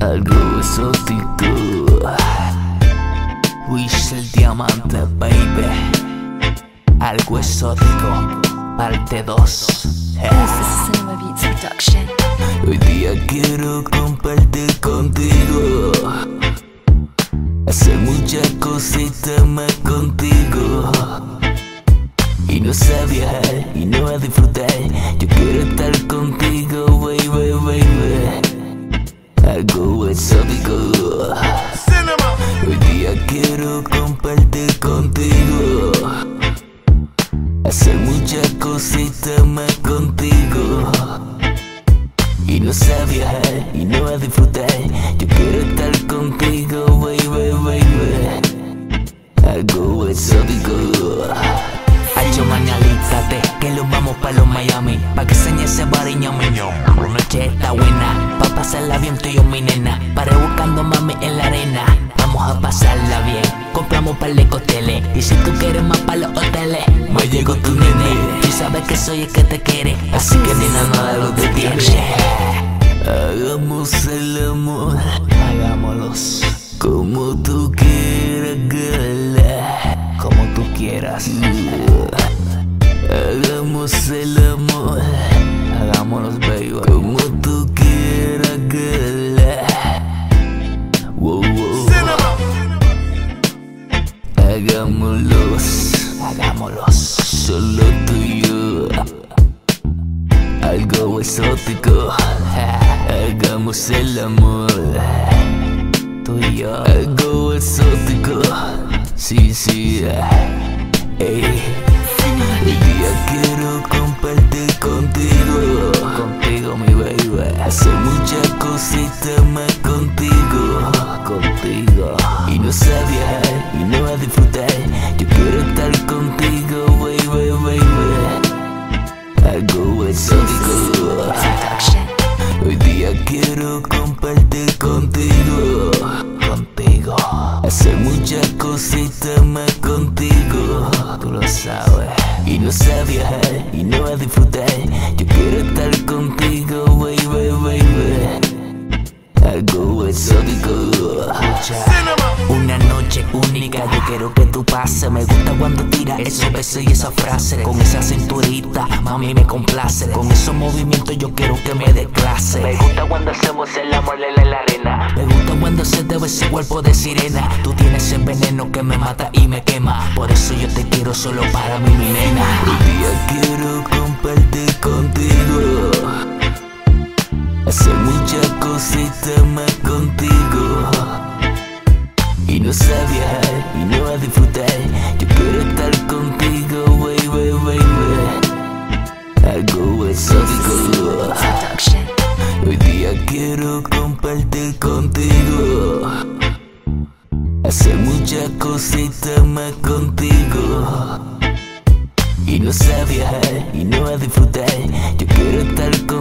Algo exótico. Wish el diamante, baby. Algo exótico. Parte 2. This is Cinema Beats production. Hoy día quiero compartir contigo. Hacer muchas cositas más contigo. No sé viajar y no a disfrutar. Yo quiero estar contigo, baby, baby. Algo exótico. Hoy día quiero compartir contigo. Hacer muchas cositas más contigo. Y no sé viajar y no a disfrutar. Pasarla bien tú y yo, mi nena. Paré buscando mami en la arena. Vamos a pasarla bien, compramos par de. Y si tú quieres más pa' los hoteles, me llegó tu nene. Tú sabes que soy el que te quiere, así que ni nada lo detiene. Hagamos el amor, hagámoslos como tú quieras, girl. Como tú quieras. Hagamos el amor, hagámoslos, baby. Como tú quieras, Hagámoslos. Solo tú y yo. Algo exótico. Hagamos el amor. Tú y yo. Algo exótico. Sí, sí. Ey. Hoy día quiero compartir contigo. Contigo, mi baby. Hacer muchas cositas más contigo. Contigo. Y no viajar y no a disfrutar. Quiero compartir contigo, contigo. Hacer muchas cositas más contigo, tú lo sabes. Y no sé viajar y no a disfrutar. Yo quiero estar contigo, baby, quiero que tú pases. Me gusta cuando tiras esos besos y esa frase. Con esa cinturita, mami me complace. Con esos movimientos yo quiero que me dé clase. Me gusta cuando hacemos el amor en la arena. Me gusta cuando se te ve ese cuerpo de sirena. Tú tienes ese veneno que me mata y me quema. Por eso yo te quiero solo para mí, mi nena. Hoy día quiero compartir contigo. Más contigo. Y no sé viajar y no a disfrutar. Yo quiero estar contigo,